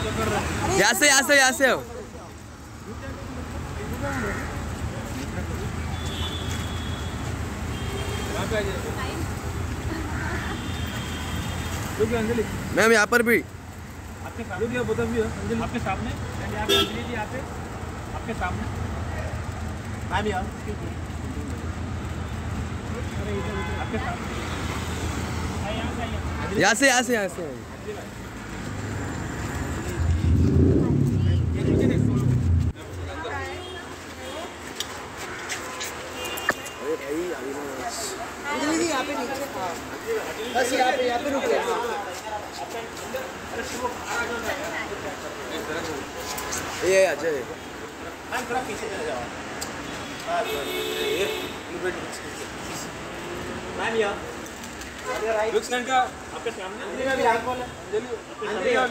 यहाँ से यहाँ से यहाँ से आओ। मैम यहाँ पर भी। आपके सामने? आपके सामने यहाँ आपके सामने? मैम यार आपके सामने? यहाँ से यहाँ से यहाँ से। यहाँ अंजलि जी यहाँ पे नीचे हाँ बस यहाँ पे यहाँ पे रुके हाँ ये अजय थोड़ा पीछे चले जाओ मैम यार लुक्स का आपके सामने अंजलि का